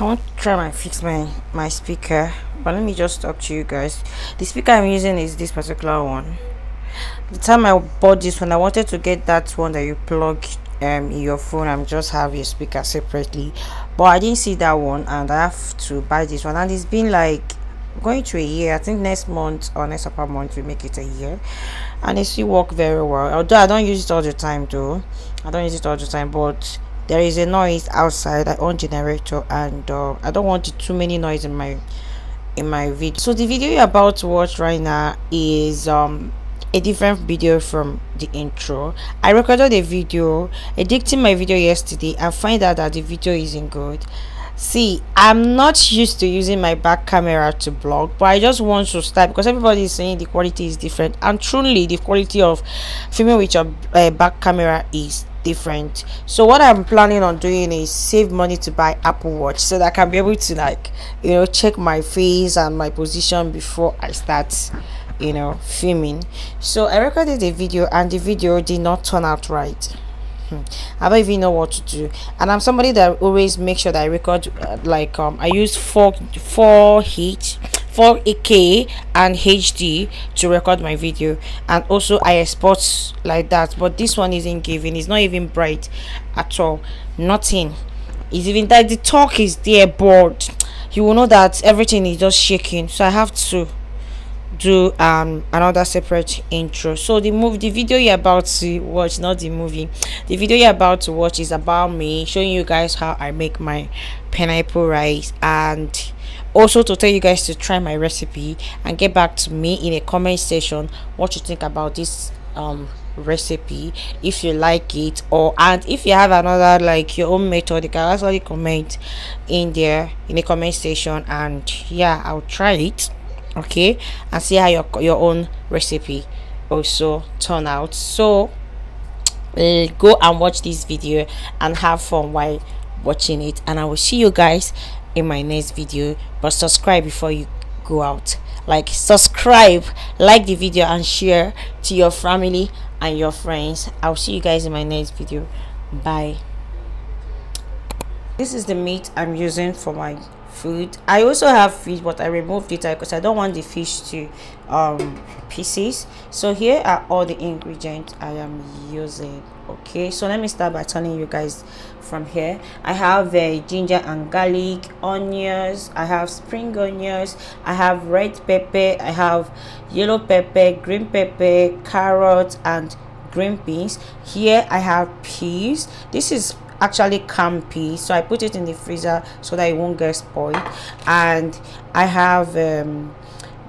I want to try and fix my my speaker but let me just talk to you guys. The speaker I'm using is this particular one. The time I bought this one I wanted to get that one that you plug um in your phone and just have your speaker separately. But I didn't see that one and I have to buy this one. And it's been like going to a year. I think next month or next upper month we make it a year. And it still work very well. Although I don't use it all the time though. I don't use it all the time but there is a noise outside. I own generator and uh, I don't want too many noise in my in my video so the video you're about to watch right now is um a different video from the intro. I recorded a video editing my video yesterday and find out that the video isn't good. See i'm not used to using my back camera to blog but i just want to start because everybody is saying the quality is different. And truly the quality of filming with your uh, back camera is different. So what i'm planning on doing is save money to buy apple watch so that i can be able to like you know check my face and my position before i start you know filming. So i recorded a video and the video did not turn out right. Hmm. I don't even know what to do, and I'm somebody that always make sure that I record uh, like um I use four four H 4k and hd to record my video. And also i export like that but this one isn't giving it's not even bright at all. Nothing. It's even that the talk is there but you will know that everything is just shaking. So i have to do um another separate intro. So the move the video you're about to watch not the movie the video you're about to watch is about me showing you guys how i make my pineapple rice and also to tell you guys to try my recipe and get back to me in a comment section what you think about this um recipe if you like it or and if you have another like your own method you can actually comment in there in the comment section and yeah i'll try it okay? And see how your your own recipe also turn out. So uh, go and watch this video and have fun while watching it. And i will see you guys in my next video but subscribe before you go out. Like subscribe like the video and share to your family and your friends. I'll see you guys in my next video. Bye. This is the meat i'm using for my food. I also have fish but i removed it because i don't want the fish to um pieces. So here are all the ingredients i am using okay so let me start by telling you guys from here. I have uh, ginger and garlic onions i have spring onions i have red pepper i have yellow pepper green pepper carrots and green beans. Here i have peas. This is actually campy so i put it in the freezer so that it won't get spoiled. And i have um,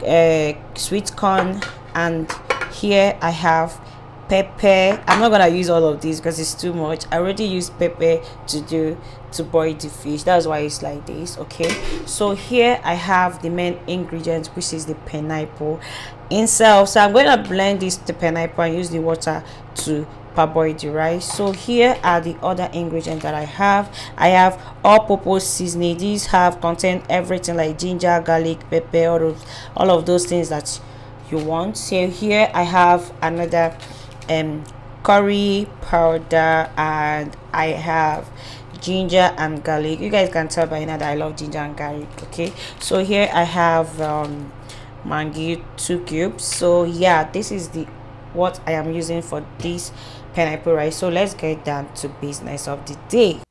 uh, sweet corn and here i have pepper. I'm not gonna use all of these because it's too much. I already used pepper to do to boil the fish. That's why it's like this okay? So here i have the main ingredient which is the pineapple inside so i'm to blend this the pineapple and use the water to parboil the rice. So here are the other ingredients that i have. I have all purpose seasoning. These have contain everything like ginger garlic pepper all of all of those things that you want. So here i have another um curry powder and i have ginger and garlic. You guys can tell by now that i love ginger and garlic okay? So here i have um Maggi two cubes. So yeah this is the what i am using for this pineapple rice. So let's get down to business of the day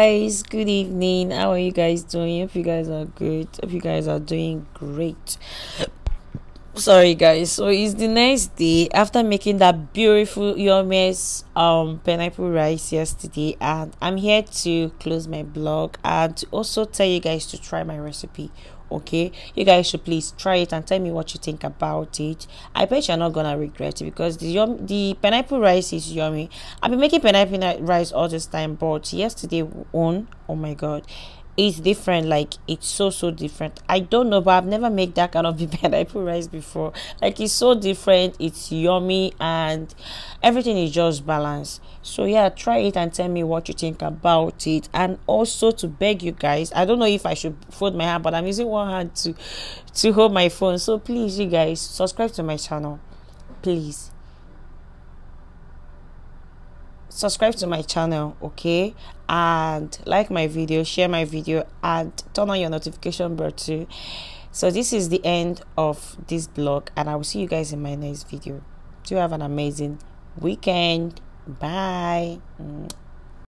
guys good evening. How are you guys doing? Hope you guys are good. Hope you guys are doing great. Sorry guys. So it's the next day after making that beautiful yomes um pineapple rice yesterday and i'm here to close my blog and also tell you guys to try my recipe okay? You guys should please try it and tell me what you think about it. I bet you're not gonna regret it because the yum the pineapple rice is yummy. I've been making pineapple rice all this time but yesterday on oh my god it's different like it's so so different. I don't know but i've never made that kind of pineapple rice before. Like it's so different it's yummy and everything is just balanced. So yeah try it and tell me what you think about it. And also to beg you guys i don't know if i should fold my hand but i'm using one hand to to hold my phone. So please you guys subscribe to my channel. Please subscribe to my channel okay? And like my video share my video and turn on your notification bell too. So this is the end of this blog and i will see you guys in my next video. Do have an amazing weekend. Bye mm.